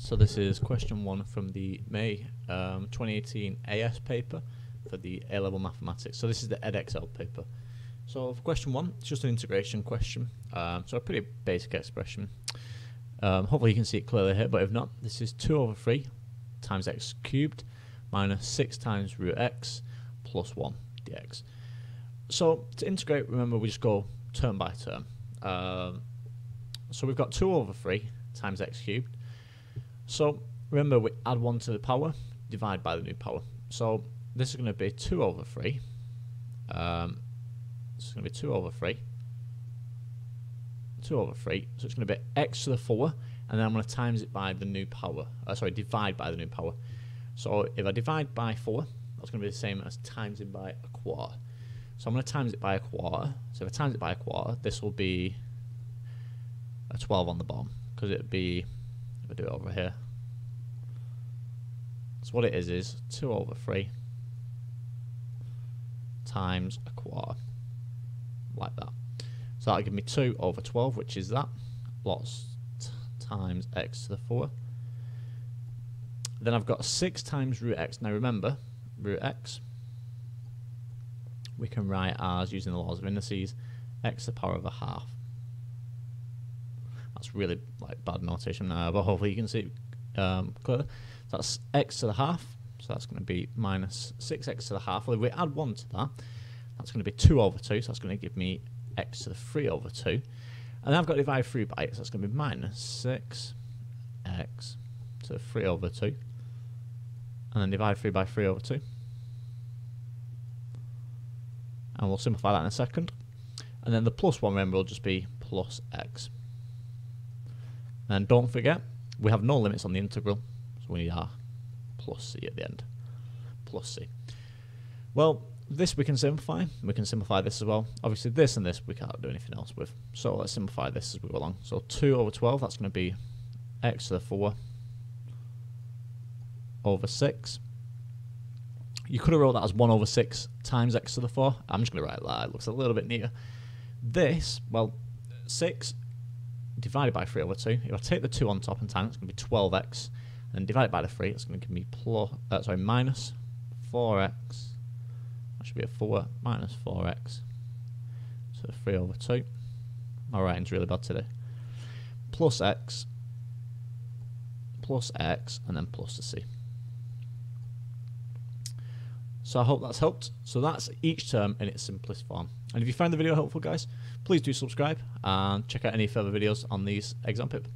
So this is question one from the May um, 2018 AS paper for the A-level mathematics. So this is the Edexcel paper. So for question one, it's just an integration question. Um, so a pretty basic expression. Um, hopefully you can see it clearly here, but if not, this is 2 over 3 times x cubed minus 6 times root x plus 1 dx. So to integrate, remember we just go term by term. Um, so we've got 2 over 3 times x cubed. So remember we add 1 to the power, divide by the new power. So this is going to be 2 over 3. Um, is going to be 2 over 3. 2 over 3. So it's going to be x to the 4. And then I'm going to times it by the new power. Uh, sorry, divide by the new power. So if I divide by 4, that's going to be the same as times it by a quarter. So I'm going to times it by a quarter. So if I times it by a quarter, this will be a 12 on the bottom. Because it would be, if I do it over here. So what it is is 2 over 3 times a quarter. Like that. So that'll give me 2 over 12, which is that. Lots times x to the 4. Then I've got 6 times root x. Now remember, root x, we can write as, using the laws of indices, x to the power of a half. That's really like bad notation now, but hopefully you can see um, that's x to the half, so that's going to be minus 6x to the half. Well, if we add 1 to that, that's going to be 2 over 2, so that's going to give me x to the 3 over 2. And then I've got to divide 3 by it, so that's going to be minus 6x to the 3 over 2. And then divide 3 by 3 over 2. And we'll simplify that in a second. And then the plus 1, remember, will just be plus x. And don't forget, we have no limits on the integral, so we need our plus c at the end. Plus c. Well, this we can simplify. We can simplify this as well. Obviously, this and this we can't do anything else with. So let's simplify this as we go along. So 2 over 12, that's going to be x to the 4 over 6. You could have wrote that as 1 over 6 times x to the 4. I'm just going to write that. It looks a little bit neater. This, well, 6 divided by 3 over 2. If I take the 2 on top and times, it's going to be 12x. And divide it by the 3, it's going to give me plus, uh, sorry, minus 4x. That should be a 4 minus 4x. So 3 over 2. My writing's really bad today. Plus x, plus x, and then plus the c. So I hope that's helped. So that's each term in its simplest form. And if you found the video helpful, guys, please do subscribe and check out any further videos on these exam paper.